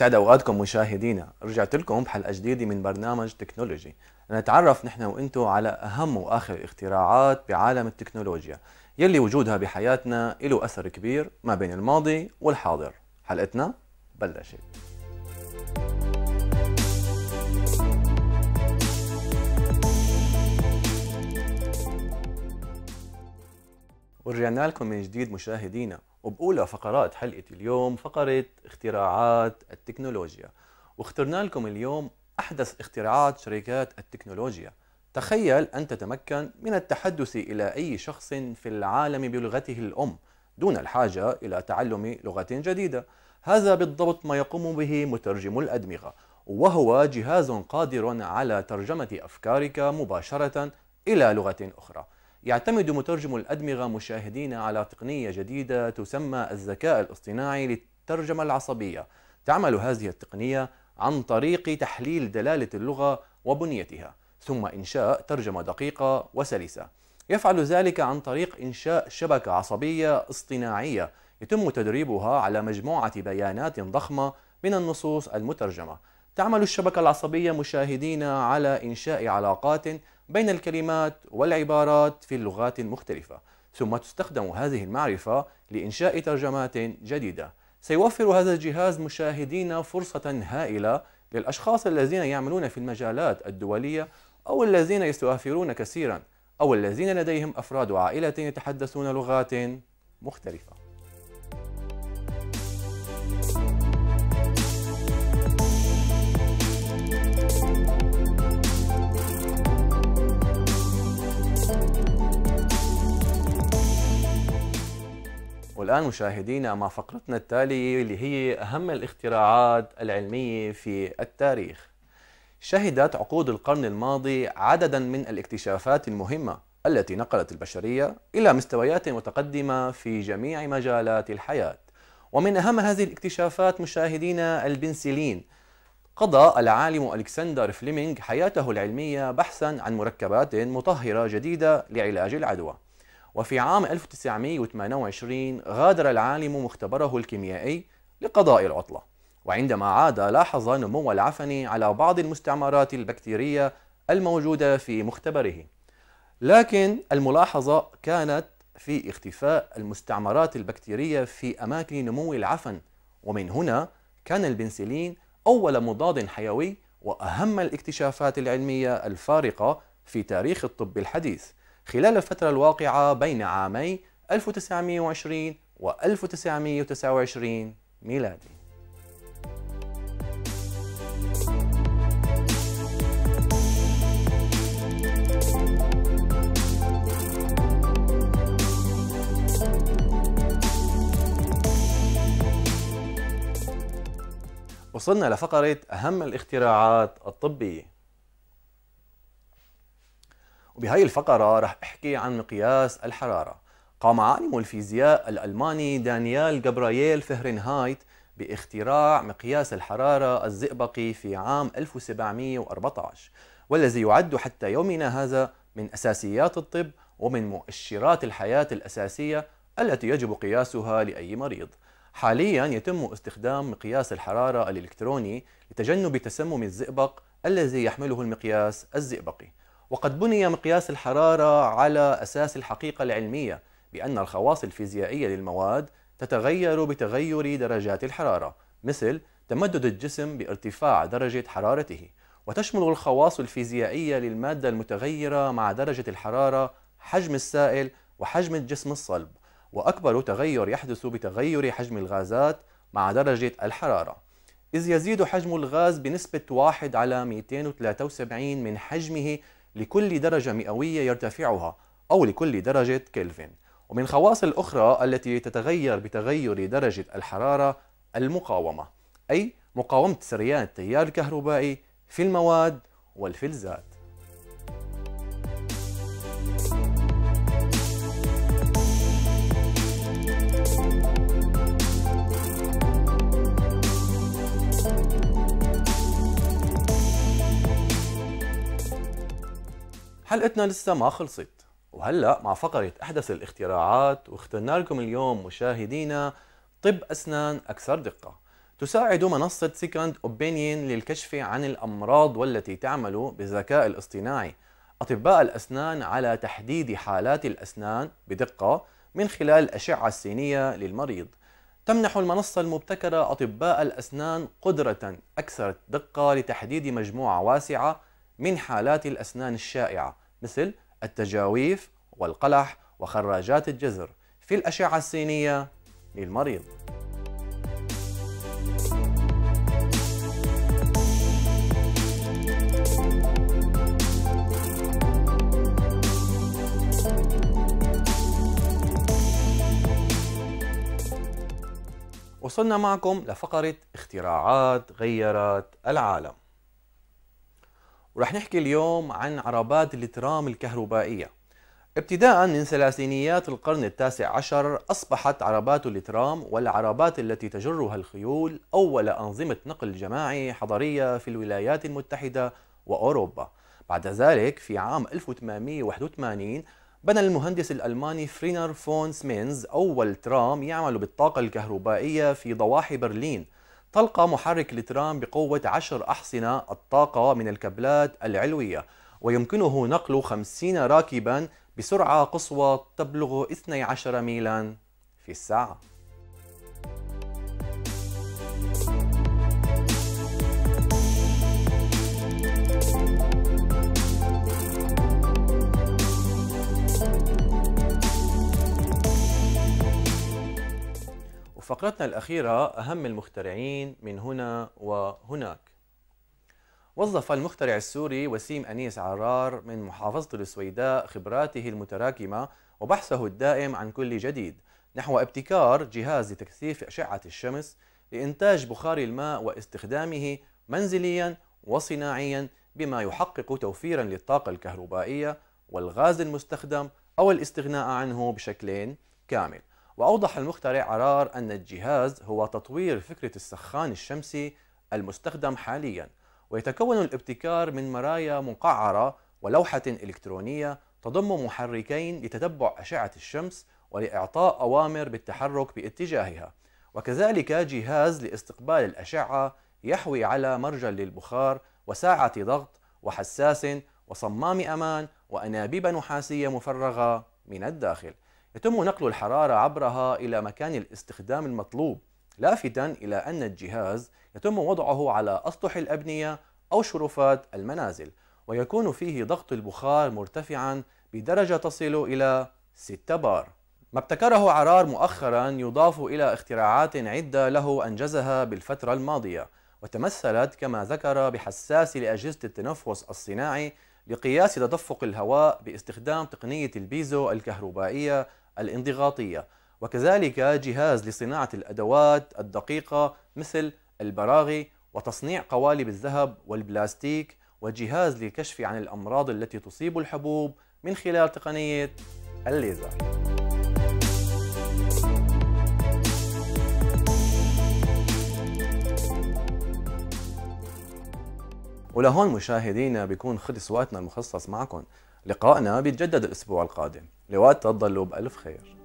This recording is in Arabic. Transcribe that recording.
يسعد أوقاتكم مشاهدينا، رجعت لكم بحلقة جديدة من برنامج تكنولوجي، لنتعرف نحن وأنتم على أهم وآخر الاختراعات بعالم التكنولوجيا، يلي وجودها بحياتنا له أثر كبير ما بين الماضي والحاضر. حلقتنا بلشت. ورجعنا لكم من جديد مشاهدينا وبأولى فقرات حلقة اليوم فقرة اختراعات التكنولوجيا. واخترنا لكم اليوم أحدث اختراعات شركات التكنولوجيا. تخيل أن تتمكن من التحدث إلى أي شخص في العالم بلغته الأم دون الحاجة إلى تعلم لغة جديدة. هذا بالضبط ما يقوم به مترجم الأدمغة وهو جهاز قادر على ترجمة أفكارك مباشرة إلى لغة أخرى. يعتمد مترجم الأدمغة مشاهدين على تقنية جديدة تسمى الذكاء الاصطناعي للترجمة العصبية. تعمل هذه التقنية عن طريق تحليل دلالة اللغة وبنيتها ثم إنشاء ترجمة دقيقة وسلسة. يفعل ذلك عن طريق إنشاء شبكة عصبية اصطناعية يتم تدريبها على مجموعة بيانات ضخمة من النصوص المترجمة. تعمل الشبكة العصبية مشاهدين على إنشاء علاقات بين الكلمات والعبارات في اللغات المختلفة ثم تستخدم هذه المعرفة لإنشاء ترجمات جديدة. سيوفر هذا الجهاز مشاهدين فرصة هائلة للأشخاص الذين يعملون في المجالات الدولية أو الذين يسافرون كثيرا أو الذين لديهم أفراد عائلة يتحدثون لغات مختلفة. والآن مشاهدينا مع فقرتنا التالية اللي هي أهم الاختراعات العلمية في التاريخ. شهدت عقود القرن الماضي عددا من الاكتشافات المهمة التي نقلت البشرية إلى مستويات متقدمة في جميع مجالات الحياة. ومن أهم هذه الاكتشافات مشاهدينا البنسلين. قضى العالم ألكسندر فليمينغ حياته العلمية بحثا عن مركبات مطهرة جديدة لعلاج العدوى. وفي عام 1928 غادر العالم مختبره الكيميائي لقضاء العطلة. وعندما عاد لاحظ نمو العفن على بعض المستعمرات البكتيرية الموجودة في مختبره. لكن الملاحظة كانت في اختفاء المستعمرات البكتيرية في أماكن نمو العفن. ومن هنا كان البنسلين أول مضاد حيوي وأهم الاكتشافات العلمية الفارقة في تاريخ الطب الحديث. خلال الفترة الواقعة بين عامي 1920 و 1929 ميلادي. وصلنا لفقرة أهم الاختراعات الطبية. وبهي الفقرة رح أحكي عن مقياس الحرارة. قام عالم الفيزياء الألماني دانيال جبراييل فهرنهايت باختراع مقياس الحرارة الزئبقي في عام 1714 والذي يعد حتى يومنا هذا من أساسيات الطب ومن مؤشرات الحياة الأساسية التي يجب قياسها لأي مريض. حاليا يتم استخدام مقياس الحرارة الإلكتروني لتجنب تسمم الزئبق الذي يحمله المقياس الزئبقي. وقد بني مقياس الحرارة على أساس الحقيقة العلمية بأن الخواص الفيزيائية للمواد تتغير بتغير درجات الحرارة مثل تمدد الجسم بارتفاع درجة حرارته وتشمل الخواص الفيزيائية للمادة المتغيرة مع درجة الحرارة حجم السائل وحجم الجسم الصلب وأكبر تغير يحدث بتغير حجم الغازات مع درجة الحرارة. إذ يزيد حجم الغاز بنسبة 1 على 273 من حجمه لكل درجة مئوية يرتفعها أو لكل درجة كلفن ومن خواص الأخرى التي تتغير بتغير درجة الحرارة المقاومة أي مقاومة سريان التيار الكهربائي في المواد والفلزات. حلقتنا لسه ما خلصت؟ وهلأ مع فقرة أحدث الاختراعات واخترنا لكم اليوم مشاهدينا طب أسنان أكثر دقة. تساعد منصة سيكند أوبينيون للكشف عن الأمراض والتي تعمل بالذكاء الاصطناعي. أطباء الأسنان على تحديد حالات الأسنان بدقة من خلال الأشعة السينية للمريض. تمنح المنصة المبتكرة أطباء الأسنان قدرة أكثر دقة لتحديد مجموعة واسعة من حالات الأسنان الشائعة. مثل التجاويف والقلح وخراجات الجزر في الأشعة السينية للمريض. وصلنا معكم لفقرة اختراعات غيرت العالم. ورح نحكي اليوم عن عربات الترام الكهربائية. ابتداء من ثلاثينيات القرن التاسع عشر أصبحت عربات الترام والعربات التي تجرها الخيول أول أنظمة نقل جماعي حضرية في الولايات المتحدة وأوروبا. بعد ذلك في عام 1881 بنى المهندس الألماني فرينر فون سمينز أول ترام يعمل بالطاقة الكهربائية في ضواحي برلين تلقى محرك الترام بقوة 10 أحصنة الطاقة من الكابلات العلوية ويمكنه نقل 50 راكبا بسرعة قصوى تبلغ 12 ميلا في الساعة. فقرتنا الأخيرة أهم المخترعين من هنا وهناك. وظف المخترع السوري وسيم أنيس عرار من محافظة السويداء خبراته المتراكمة وبحثه الدائم عن كل جديد نحو ابتكار جهاز لتكثيف أشعة الشمس لإنتاج بخار الماء واستخدامه منزليا وصناعيا بما يحقق توفيرا للطاقة الكهربائية والغاز المستخدم أو الاستغناء عنه بشكل كامل. وأوضح المخترع عرار أن الجهاز هو تطوير فكرة السخان الشمسي المستخدم حاليا ويتكون الابتكار من مرايا مقعرة ولوحة إلكترونية تضم محركين لتتبع أشعة الشمس ولإعطاء أوامر بالتحرك باتجاهها. وكذلك جهاز لاستقبال الأشعة يحوي على مرجل للبخار وساعة ضغط وحساس وصمام أمان وأنابيب نحاسية مفرغة من الداخل. يتم نقل الحرارة عبرها إلى مكان الاستخدام المطلوب لافتا إلى أن الجهاز يتم وضعه على أسطح الأبنية أو شرفات المنازل ويكون فيه ضغط البخار مرتفعا بدرجة تصل إلى 6 بار. ما ابتكره عرار مؤخرا يضاف إلى اختراعات عدة له أنجزها بالفترة الماضية وتمثلت كما ذكر بحساس لأجهزة التنفس الصناعي لقياس تدفق الهواء باستخدام تقنية البيزو الكهربائية الانضغاطية. وكذلك جهاز لصناعة الأدوات الدقيقة مثل البراغي وتصنيع قوالب الذهب والبلاستيك وجهاز للكشف عن الأمراض التي تصيب الحبوب من خلال تقنية الليزر. ولهون مشاهدينا بيكون خلص وقتنا المخصص معكم. لقائنا بيتجدد الأسبوع القادم. لوقت تضلوا بألف خير.